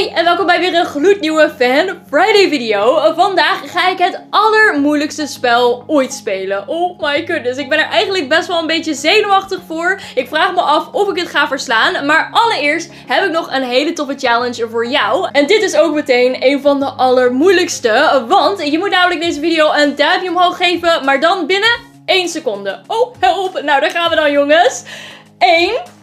Hoi en welkom bij weer een gloednieuwe Fan Friday video. Vandaag ga ik het allermoeilijkste spel ooit spelen. Oh my goodness, ik ben er eigenlijk best wel een beetje zenuwachtig voor. Ik vraag me af of ik het ga verslaan. Maar allereerst heb ik nog een hele toffe challenge voor jou. En dit is ook meteen een van de allermoeilijkste. Want je moet namelijk deze video een duimpje omhoog geven, maar dan binnen 1 seconde. Oh, help. Nou, daar gaan we dan jongens. 1...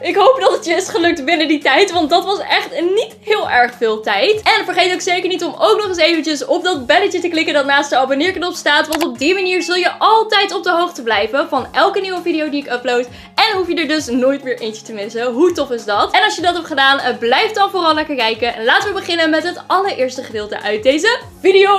Ik hoop dat het je is gelukt binnen die tijd, want dat was echt niet heel erg veel tijd. En vergeet ook zeker niet om ook nog eens eventjes op dat belletje te klikken dat naast de abonneerknop staat. Want op die manier zul je altijd op de hoogte blijven van elke nieuwe video die ik upload. En hoef je er dus nooit meer eentje te missen. Hoe tof is dat? En als je dat hebt gedaan, eh, blijf dan vooral lekker kijken. En laten we beginnen met het allereerste gedeelte uit deze video.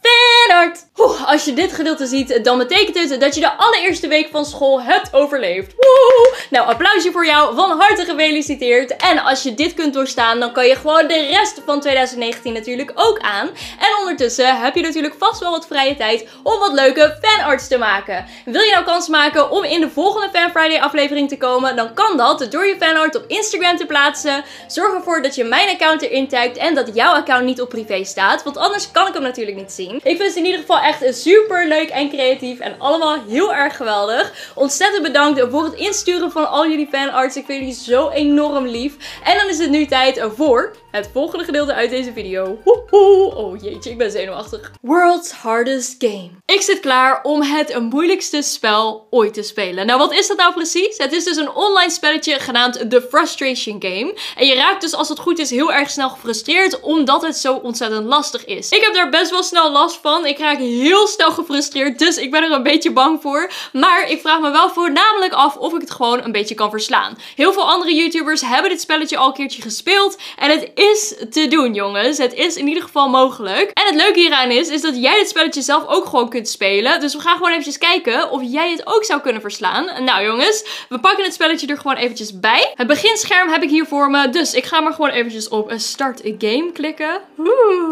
Fanart! Als je dit gedeelte ziet, dan betekent het dat je de allereerste week van school hebt overleefd. Woe! Nou, applausje voor jou van harte gefeliciteerd. En als je dit kunt doorstaan, dan kan je gewoon de rest van 2019 natuurlijk ook aan. En ondertussen heb je natuurlijk vast wel wat vrije tijd om wat leuke fanarts te maken. Wil je nou kans maken om in de volgende Fan Friday aflevering te komen, dan kan dat door je fanart op Instagram te plaatsen. Zorg ervoor dat je mijn account erin tagt en dat jouw account niet op privé staat, want anders kan ik hem natuurlijk niet zien. Ik vind het in ieder geval echt super leuk en creatief en allemaal heel erg geweldig. Ontzettend bedankt voor het insturen van al jullie fanarts. Ik vind jullie zo enorm lief. En dan is het nu tijd voor het volgende gedeelte uit deze video. Oh jeetje, ik ben zenuwachtig. World's Hardest Game. Ik zit klaar om het moeilijkste spel ooit te spelen. Nou, wat is dat nou precies? Het is dus een online spelletje genaamd The Frustration Game. En je raakt dus als het goed is heel erg snel gefrustreerd, omdat het zo ontzettend lastig is. Ik heb daar best wel snel last van. Ik raak heel snel gefrustreerd, dus ik ben er een beetje bang voor. Maar ik vraag me wel voornamelijk af of ik het gewoon een beetje kan verslaan. Heel veel andere YouTubers hebben dit spelletje al een keertje gespeeld. En het is te doen, jongens. Het is in ieder geval mogelijk. En het leuke hieraan is, is dat jij dit spelletje zelf ook gewoon kunt spelen. Dus we gaan gewoon eventjes kijken of jij het ook zou kunnen verslaan. Nou, jongens, we pakken het spelletje er gewoon eventjes bij. Het beginscherm heb ik hier voor me. Dus ik ga maar gewoon eventjes op Start a Game klikken.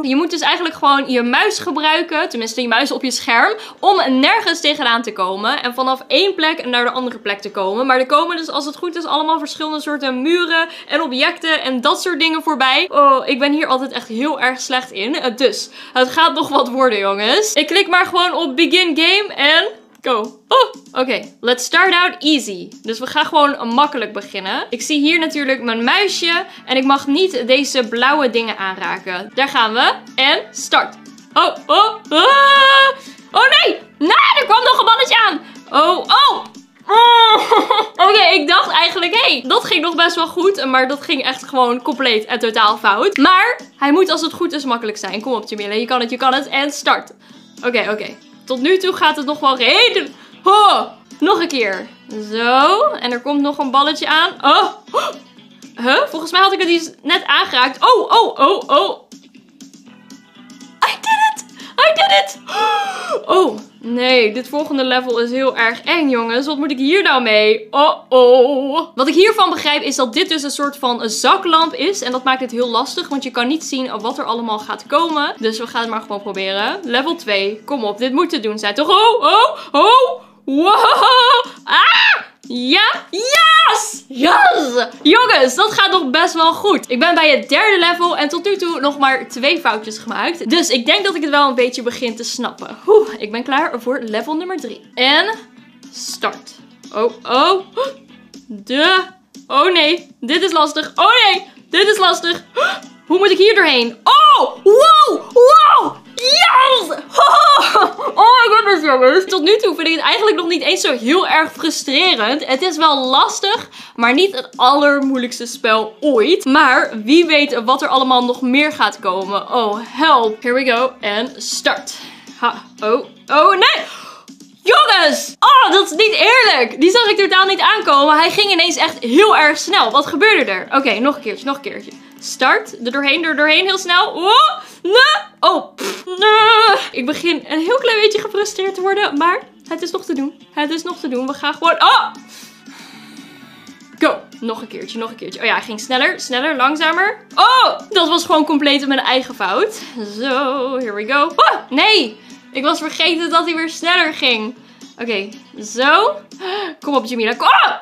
Je moet dus eigenlijk gewoon je muis gebruiken. Tenminste, je muis op je scherm. Om nergens tegenaan te komen. En vanaf één plek naar de andere plek te komen. Maar er komen dus, als het goed is, allemaal verschillende soorten muren en objecten en dat soort dingen voorbij. Oh, ik ben hier altijd echt heel erg slecht in. Eh, dus, het gaat nog wat worden, jongens. Ik klik maar gewoon op Begin Game en... Go. Oh, oké. Let's start out easy. Dus we gaan gewoon makkelijk beginnen. Ik zie hier natuurlijk mijn muisje. En ik mag niet deze blauwe dingen aanraken. Daar gaan we. En start. Oh, oh, ah. Oh nee! Nee, er kwam nog een balletje aan. Oh, oh. Oké, ik dacht eigenlijk, hé, hey, dat ging nog best wel goed. Maar dat ging echt gewoon compleet en totaal fout. Maar hij moet als het goed is makkelijk zijn. Kom op, Jamila, je kan het, je kan het. En start. Oké, oké. Tot nu toe gaat het nog wel redelijk... Oh, nog een keer. Zo. En er komt nog een balletje aan. Oh. Huh? Volgens mij had ik het iets net aangeraakt. Oh, oh, oh, oh. I did it! I did it! Oh, nee. Dit volgende level is heel erg eng, jongens. Wat moet ik hier nou mee? Oh, oh. Wat ik hiervan begrijp is dat dit dus een soort van zaklamp is. En dat maakt het heel lastig, want je kan niet zien wat er allemaal gaat komen. Dus we gaan het maar gewoon proberen. Level 2. Kom op, dit moet te doen zijn, toch? Oh, oh, oh. Wow! Ja! Yes! Yes! Jongens, dat gaat nog best wel goed. Ik ben bij het derde level en tot nu toe nog maar twee foutjes gemaakt. Dus ik denk dat ik het wel een beetje begin te snappen. Oeh, ik ben klaar voor level nummer 3. En start. Oh, oh. De. Oh nee, dit is lastig. Oh nee, dit is lastig. Hoe moet ik hier doorheen? Oh, wow, wow. Yes! my goodness, jongens. Tot nu toe vind ik het eigenlijk nog niet eens zo heel erg frustrerend. Het is wel lastig, maar niet het allermoeilijkste spel ooit. Maar wie weet wat er allemaal nog meer gaat komen. Oh, help. Here we go. En start. Ha. Oh. Oh, nee! Jongens! Oh, dat is niet eerlijk! Die zag ik totaal niet aankomen. Hij ging ineens echt heel erg snel. Wat gebeurde er? Oké, nog een keertje, nog een keertje. Start. Er doorheen, er doorheen, heel snel. Oh, nee. Oh. Ik begin een heel klein beetje gefrustreerd te worden. Maar het is nog te doen. Het is nog te doen. We gaan gewoon... Oh! Go. Nog een keertje, nog een keertje. Oh ja, hij ging sneller, sneller, langzamer. Oh, dat was gewoon compleet mijn eigen fout. Zo, here we go. Oh, nee. Ik was vergeten dat hij weer sneller ging. Oké, zo. Kom op, Jamila. Kom op.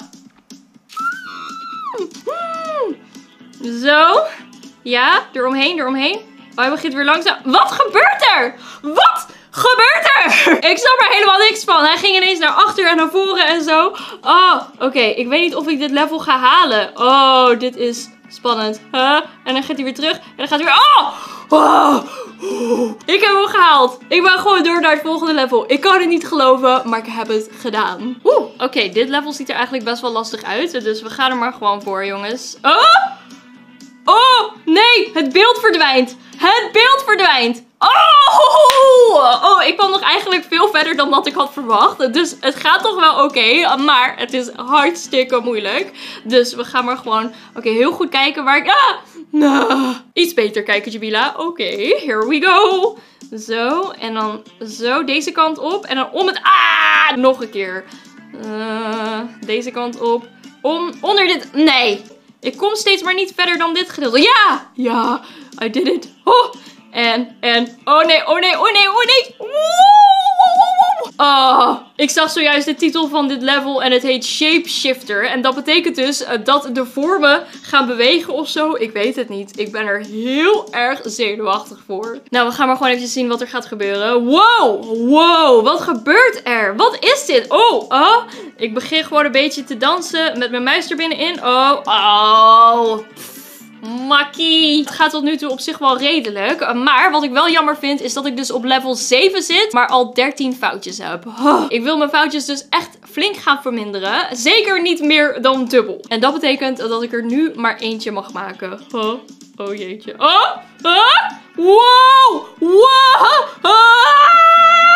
Zo. Ja, eromheen, eromheen. Oh, hij begint weer langzaam. Wat gebeurt er? Wat gebeurt er? Ik snap er helemaal niks van. Hij ging ineens naar achter en naar voren en zo. Oh, oké. Ik weet niet of ik dit level ga halen. Oh, dit is spannend. Huh? En dan gaat hij weer terug. En dan gaat hij weer... Oh! oh! Ik heb hem gehaald. Ik ben gewoon door naar het volgende level. Ik kan het niet geloven, maar ik heb het gedaan. Oeh, oké. dit level ziet er eigenlijk best wel lastig uit. Dus we gaan er maar gewoon voor, jongens. Oh! Nee, het beeld verdwijnt. Het beeld verdwijnt. Oh! Oh, ik kwam nog eigenlijk veel verder dan wat ik had verwacht. Dus het gaat toch wel oké. maar het is hartstikke moeilijk. Dus we gaan maar gewoon... Oké, heel goed kijken waar ik... Ah! Nou, iets beter kijken, Jabila. Oké, here we go. Zo, en dan zo deze kant op. En dan om het... Ah! Nog een keer. Uh, deze kant op. Om, onder dit... Nee. Ik kom steeds maar niet verder dan dit gedeelte. Ja! Ja, I did it. Oh! En, en, oh nee, oh nee, oh nee, oh nee. Oh, ik zag zojuist de titel van dit level en het heet Shapeshifter. En dat betekent dus uh, dat de vormen gaan bewegen of zo. Ik weet het niet. Ik ben er heel erg zenuwachtig voor. Nou, we gaan maar gewoon even zien wat er gaat gebeuren. Wow, wow, wat gebeurt er? Wat is dit? Oh, oh. Ik begin gewoon een beetje te dansen met mijn muis er binnenin. Oh, oh. Makkie. Het gaat tot nu toe op zich wel redelijk. Maar wat ik wel jammer vind is dat ik dus op level 7 zit, maar al 13 foutjes heb. Ik wil mijn foutjes dus echt flink gaan verminderen. Zeker niet meer dan dubbel. En dat betekent dat ik er nu maar eentje mag maken. Oh jeetje. Oh! Ah! Wow! Wow! Ah!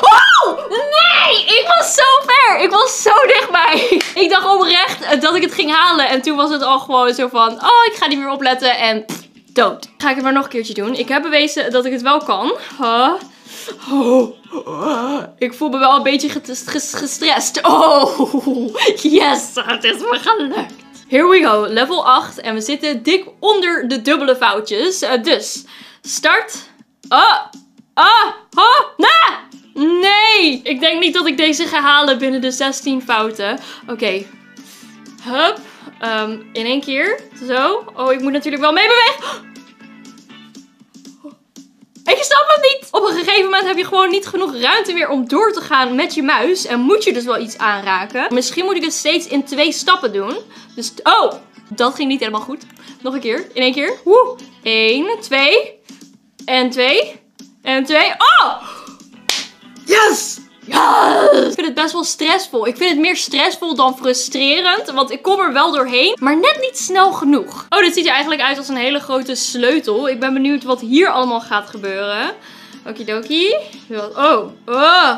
Oh! Nee! Ik was zo ver! Ik was zo dichtbij! Ik dacht oprecht dat ik het ging halen. En toen was het al gewoon zo van... Oh, ik ga niet meer opletten. En dood. Ga ik het maar nog een keertje doen. Ik heb bewezen dat ik het wel kan. Oh. Ik voel me wel een beetje gestrest. Oh, yes, het is me gelukt. Here we go, level 8. En we zitten dik onder de dubbele foutjes. Uh, dus, start. Ah, ah, ah, nah! Nee! Ik denk niet dat ik deze ga halen binnen de 16 fouten. Oké. Hup. Um, in één keer. Zo. Oh, ik moet natuurlijk wel mee bewegen. Ik snap het niet! Op een gegeven moment heb je gewoon niet genoeg ruimte meer om door te gaan met je muis. En moet je dus wel iets aanraken. Misschien moet ik het steeds in twee stappen doen. Dus, oh! Dat ging niet helemaal goed. Nog een keer. In één keer. Woe! 1, 2. En 2. En 2. Oh! Yes! Yes! Ik vind het best wel stressvol. Ik vind het meer stressvol dan frustrerend. Want ik kom er wel doorheen. Maar net niet snel genoeg. Oh, dit ziet er eigenlijk uit als een hele grote sleutel. Ik ben benieuwd wat hier allemaal gaat gebeuren. Okidoki. Oh. oh.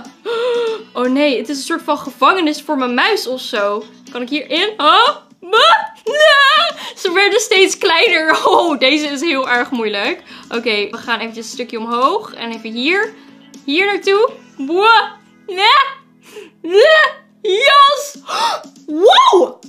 Oh nee, het is een soort van gevangenis voor mijn muis of zo. Kan ik hierin? Oh. Ze werden steeds kleiner. Oh, deze is heel erg moeilijk. Oké, we gaan eventjes een stukje omhoog. En even hier. Hier naartoe. Boah. Nee. Jas. Wow.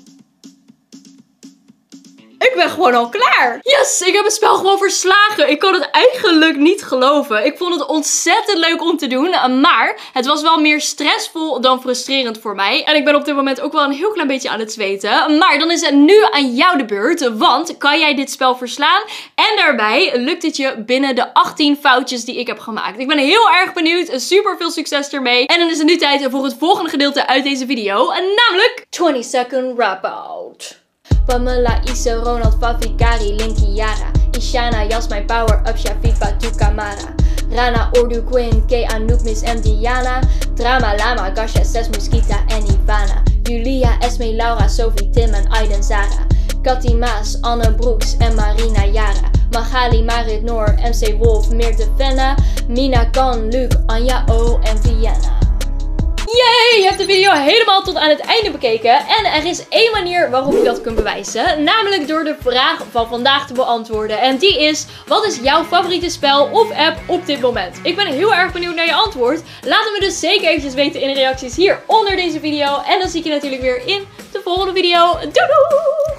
Ik ben gewoon al klaar. Yes, ik heb het spel gewoon verslagen. Ik kan het eigenlijk niet geloven. Ik vond het ontzettend leuk om te doen. Maar het was wel meer stressvol dan frustrerend voor mij. En ik ben op dit moment ook wel een heel klein beetje aan het zweten. Maar dan is het nu aan jou de beurt. Want kan jij dit spel verslaan? En daarbij lukt het je binnen de 18 foutjes die ik heb gemaakt. Ik ben heel erg benieuwd. Super veel succes ermee. En dan is het nu tijd voor het volgende gedeelte uit deze video. Namelijk 20 second wrap out. Pamela, Issa, Ronald, Fafi, Kari, Linky, Yara. Ishana, Jasmine, Power Up, Shafiq, Batu, Kamara. Rana, Ordu, Quinn, K, Anouk, Miss M, Diana. Drama, Lama, Gasha, Ses, Muskita en Ivana. Julia, Esme, Laura, Sophie, Tim en Aiden, Zara Cathy Maas, Anne Broeks en Marina Jara Magali, Marit Noor, MC Wolf, Meerte Venna Mina Kan, Luc, Anja O en Vienna Yay! Je hebt de video helemaal tot aan het einde bekeken. En er is één manier waarop je dat kunt bewijzen. Namelijk door de vraag van vandaag te beantwoorden. En die is, wat is jouw favoriete spel of app op dit moment? Ik ben heel erg benieuwd naar je antwoord. Laat het me dus zeker eventjes weten in de reacties hier onder deze video. En dan zie ik je natuurlijk weer in de volgende video. Doei doei!